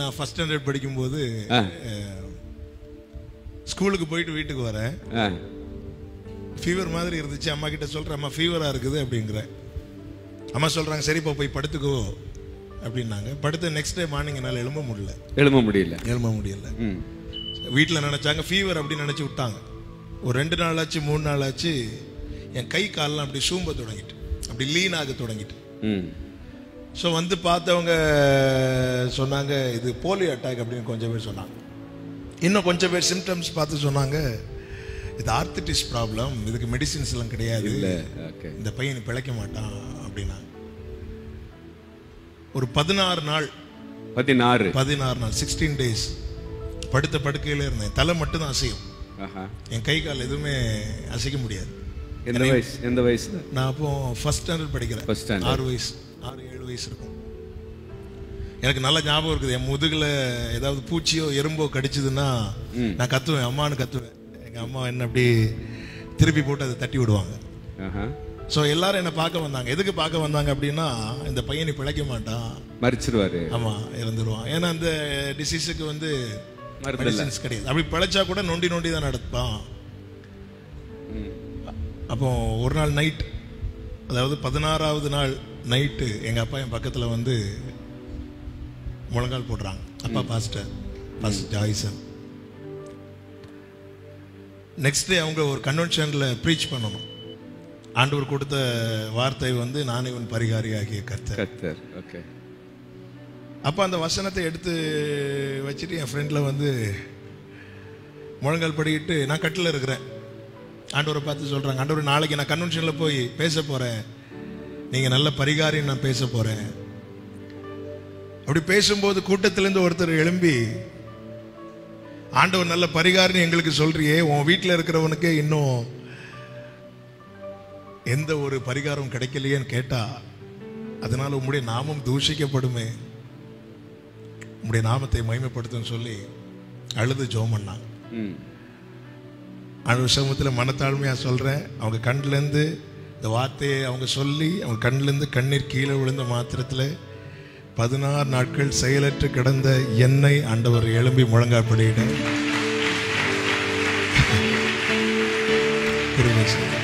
நான் first standard படிக்கும்போது ஸ்கூலுக்கு போயிட்டு வீட்டுக்கு வரேன். ஃபீவர் மாதிரி இருந்துச்சு. அம்மா கிட்ட சொல்கிறேன் அம்மா ஃபீவராக இருக்குது அப்படிங்கிறேன். அம்மா சொல்கிறாங்க சரிப்பா போய் படுத்துக்கோ அப்படின்னாங்க. படுத்து நெக்ஸ்ட் டே மார்னிங் என்னால் எழும்ப முடியல. எழும்ப முடியல. எழும்ப முடியல. வீட்டில் நினச்சாங்க ஃபீவர் அப்படின்னு நினச்சி விட்டாங்க. ஒரு ரெண்டு நாள் ஆச்சு மூணு நாள் ஆச்சு என் கை கால்லாம் அப்படி சூம்ப தொடங்கிட்டு அப்படி லீன் ஆக தொடங்கிட்டு. ஸோ வந்து பார்த்தவங்க சொன்னாங்க இது போலியோ அட்டாக் அப்படின்னு கொஞ்சம் பேர் சொன்னாங்க. இன்னும் கொஞ்சம் பேர் சிம்டம்ஸ் பார்த்து சொன்னாங்க இது ஆர்த்திட்டிஸ் ப்ராப்ளம் இதுக்கு மெடிசின்ஸ் எல்லாம் கிடையாது. இல்லை இந்த பையன் பிழைக்க மாட்டான் அப்படின்னா ஒரு பதினாறு நாள் பதினாறு. பதினாறு நாள் சிக்ஸ்டீன் டேஸ் படுத்த படுக்கையில இருந்தேன். தலை மட்டும் தான் அசையும் என் கை கால் எதுவுமே அசைக்க முடியாது. எந்த வயசு எந்த வயசுல? நான் அப்போ ஃபர்ஸ்ட் ஸ்டாண்டர்ட் படிக்கிறேன். ஆறு வயசு. ஆறு ஏழு வயசு இருக்கும். எனக்கு நல்ல ஞாபகம் இருக்குது. என் முதுகுல ஏதாவது பூச்சியோ எறும்போ கடிச்சதுன்னா நான் கத்துவேன். அம்மான்னு கத்துவேன். எங்க அம்மா என்ன அப்படி திருப்பி போட்டு அதை தட்டி விடுவாங்க. ஸோ எல்லாரும் என்ன பார்க்க வந்தாங்க. எதுக்கு பார்க்க வந்தாங்க அப்படின்னா இந்த பையனை பிழைக்க மாட்டான். மறிச்சிருவாரு. ஆமா இறந்துருவான். ஏன்னா அந்த டிசீஸுக்கு வந்து. மெடிசன்ஸ் கிடையாது. அப்படி பிழைச்சா கூட நொண்டி நொண்டி தான் நடப்பான். அப்போ ஒரு நாள் நைட் அதாவது பதினாறாவது நாள் நைட்டு எங்க அப்பா என் பக்கத்துல வந்து முழங்கால் போடுறாங்க. அப்பா pastor pastor Joyson next day அவங்க ஒரு கன்வென்ஷன்ல ப்ரீச் பண்ணணும். ஆண்டவர் கொடுத்த வார்த்தை வந்து நான் இவன் பரிகாரியாகிய கர்த்தர். கத்தர் ஓகே அப்போ அந்த வசனத்தை எடுத்து வச்சுட்டு என் ஃப்ரெண்டில் வந்து முழங்கால் படிக்கிட்டு நான் கட்டில் இருக்கிறேன். ஆண்டவரை பார்த்து சொல்கிறாங்க ஆண்டவர் நாளைக்கு நான் கன்வென்ஷனில் போய் பேச போகிறேன் நீங்கள் நல்ல பரிகாரின்னு நான் பேச போகிறேன் அப்படி பேசும்போது கூட்டத்திலேருந்து ஒருத்தர் எழும்பி ஆண்டவர் நல்ல பரிகாரின்னு எங்களுக்கு சொல்றியே உன் வீட்டில் இருக்கிறவனுக்கே இன்னும் எந்த ஒரு பரிகாரம் கிடைக்கலையேன்னு கேட்டா அதனால உம்முடைய நாமம் தூஷிக்கப்படுமே. உம்முடைய நாமத்தை மகிமைப்படுத்துன்னு சொல்லி அழுது ஜோம் பண்ணாங்க. ம். ஆண்டவர் சமூகத்தில் மனத்தாழ்மையா சொல்றேன். அவங்க கண்ணிலேருந்து இந்த வார்த்தையை அவங்க சொல்லி அவங்க கண்ணிலேருந்து கண்ணீர் கீழே விழுந்த மாத்திரத்தில் பதினாறு நாட்கள் செயலற்று கிடந்த என்னை ஆண்டவர் எழும்பி முழங்காப்படியிட கிருபை சார்